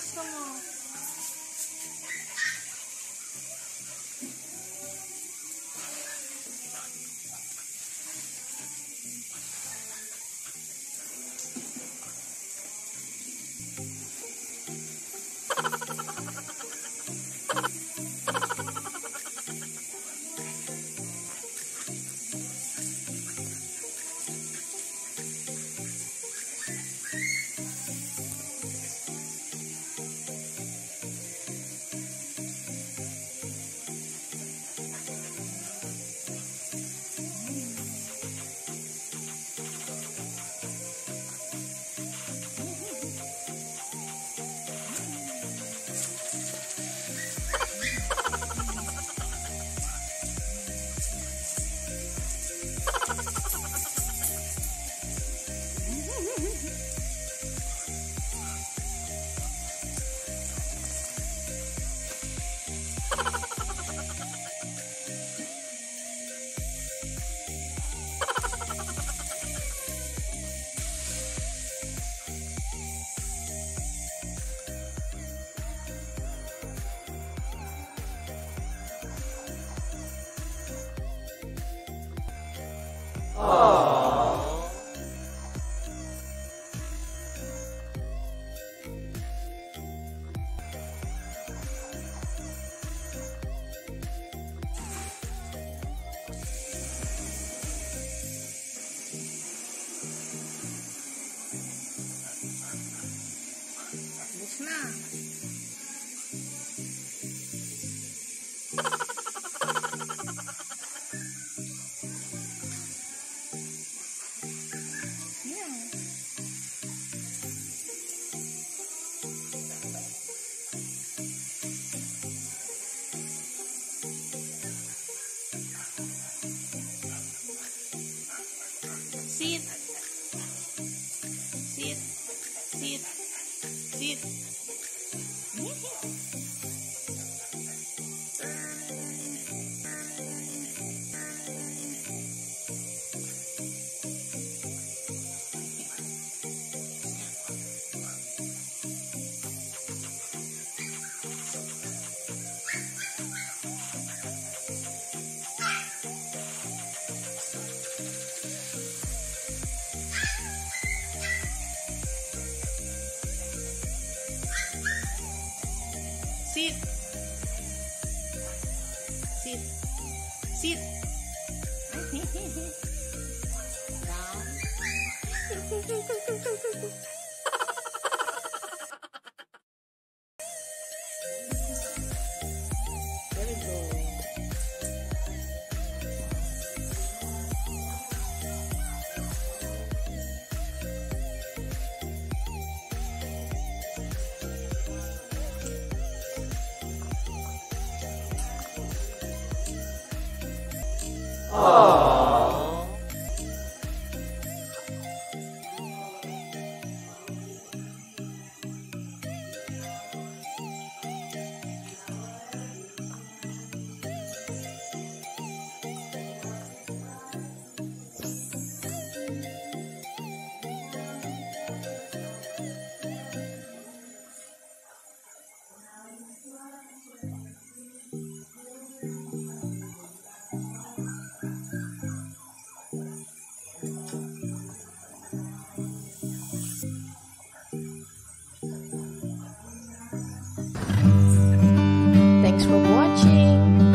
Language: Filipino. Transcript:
gusto mo? Oh. See. Sit. Sit. Sit. Down. Aww. 情。